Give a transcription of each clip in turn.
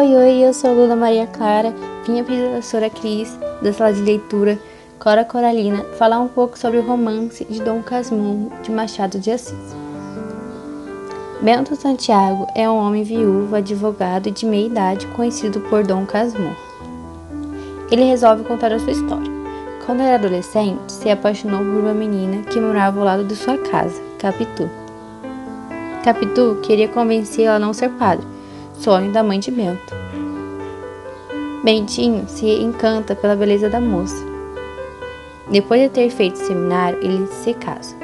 Oi, oi, eu sou a Luna Maria Clara, minha professora Cris, da sala de leitura Cora Coralina, falar um pouco sobre o romance de Dom Casmurro de Machado de Assis. Bento Santiago é um homem viúvo, advogado e de meia idade, conhecido por Dom Casmurro. Ele resolve contar a sua história. Quando era adolescente, se apaixonou por uma menina que morava ao lado de sua casa, Capitu. Capitu queria convencê-la a não ser padre, sonho da mãe de Bento. Bentinho se encanta pela beleza da moça. Depois de ter feito seminário, eles se casam.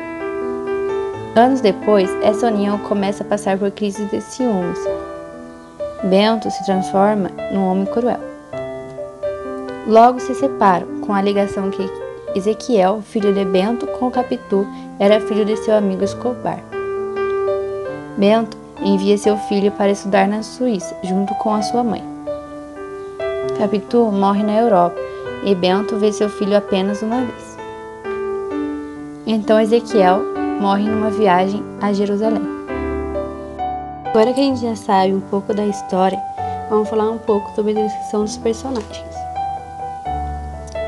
Anos depois, essa união começa a passar por crises de ciúmes. Bento se transforma num homem cruel. Logo se separam, com a alegação que Ezequiel, filho de Bento com Capitu, era filho de seu amigo Escobar. Bento envia seu filho para estudar na Suíça, junto com a sua mãe. Capitu morre na Europa e Bento vê seu filho apenas uma vez. Então Ezequiel morre numa viagem a Jerusalém. Agora que a gente já sabe um pouco da história, vamos falar um pouco sobre a descrição dos personagens.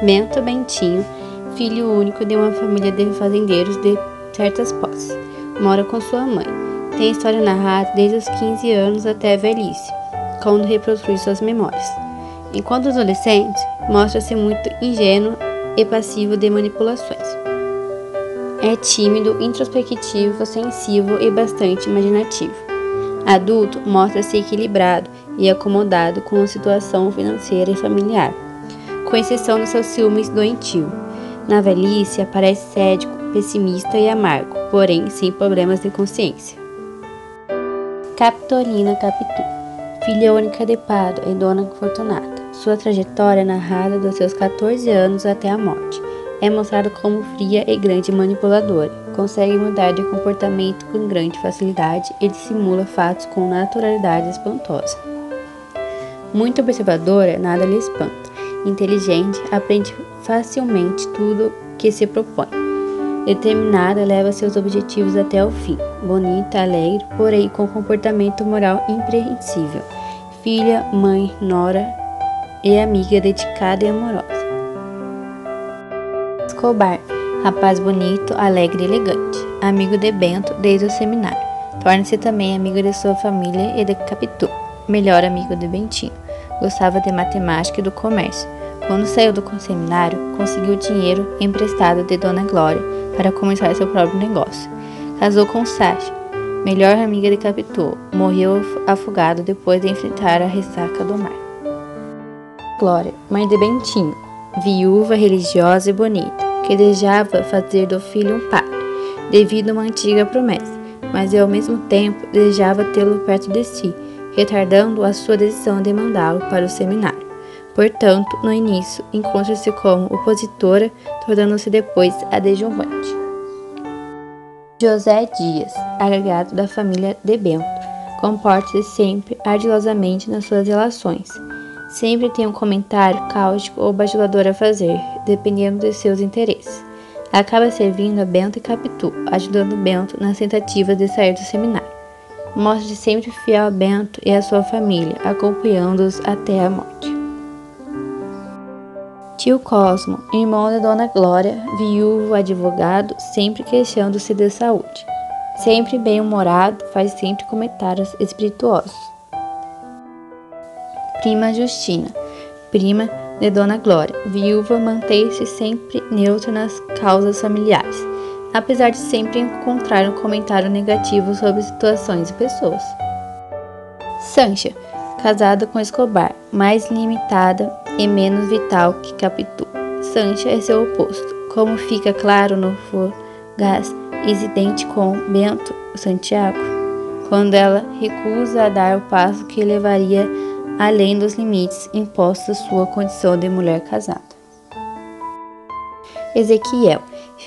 Bento Bentinho, filho único de uma família de fazendeiros de certas posses, mora com sua mãe tem história narrada desde os 15 anos até a velhice, quando reproduz suas memórias. Enquanto adolescente, mostra-se muito ingênuo e passivo de manipulações. É tímido, introspectivo, sensível e bastante imaginativo. Adulto, mostra-se equilibrado e acomodado com a situação financeira e familiar, com exceção dos seus ciúmes doentio. Na velhice, aparece cético, pessimista e amargo, porém sem problemas de consciência. Capitolina Capitu, filha única de Pado e dona Fortunata. Sua trajetória é narrada dos seus 14 anos até a morte. É mostrada como fria e grande manipuladora. Consegue mudar de comportamento com grande facilidade e dissimula fatos com naturalidade espantosa. Muito observadora, nada lhe espanta. Inteligente, aprende facilmente tudo que se propõe Determinada, leva seus objetivos até o fim. Bonita, alegre, porém com comportamento moral impreensível. Filha, mãe, nora e amiga dedicada e amorosa. Escobar, rapaz bonito, alegre e elegante. Amigo de Bento desde o seminário. Torna-se também amigo de sua família e de Capitu, melhor amigo de Bentinho. Gostava de matemática e do comércio. Quando saiu do seminário, conseguiu dinheiro emprestado de Dona Glória para começar seu próprio negócio. Casou com Sasha, melhor amiga de Capitu. Morreu afogado depois de enfrentar a ressaca do mar. Glória, mãe de Bentinho, viúva religiosa e bonita, que desejava fazer do filho um padre, devido a uma antiga promessa, mas ao mesmo tempo desejava tê-lo perto de si, retardando a sua decisão de mandá-lo para o seminário. Portanto, no início, encontra-se como opositora, tornando-se depois adjuvante. José Dias, agregado da família de Bento, comporta-se sempre ardilosamente nas suas relações. Sempre tem um comentário cáustico ou bajulador a fazer, dependendo de seus interesses. Acaba servindo a Bento e Capitu, ajudando Bento nas tentativas de sair do seminário. Mostra-se sempre fiel a Bento e a sua família, acompanhando-os até a morte. Tio Cosmo, irmão de Dona Glória, viúvo, advogado, sempre queixando-se de saúde. Sempre bem-humorado, faz sempre comentários espirituosos. Prima Justina, prima de Dona Glória, viúva, mantém-se sempre neutra nas causas familiares, apesar de sempre encontrar um comentário negativo sobre situações e pessoas. Sancha, casada com Escobar, mais limitada e menos vital que Capitu. Sancha é seu oposto, como fica claro no Fogás incidente com Bento Santiago, quando ela recusa a dar o passo que levaria além dos limites impostos à sua condição de mulher casada. Ezequiel,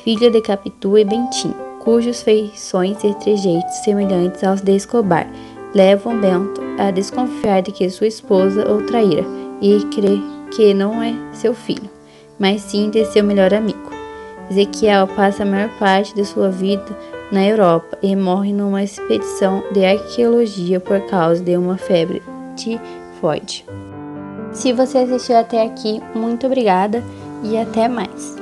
filho de Capitu e Bentim, cujos feições e trejeitos semelhantes aos de Escobar levam Bento a desconfiar de que sua esposa o traíra e crer que não é seu filho, mas sim de seu melhor amigo. Ezequiel passa a maior parte de sua vida na Europa e morre numa expedição de arqueologia por causa de uma febre Floyd. Se você assistiu até aqui, muito obrigada e até mais.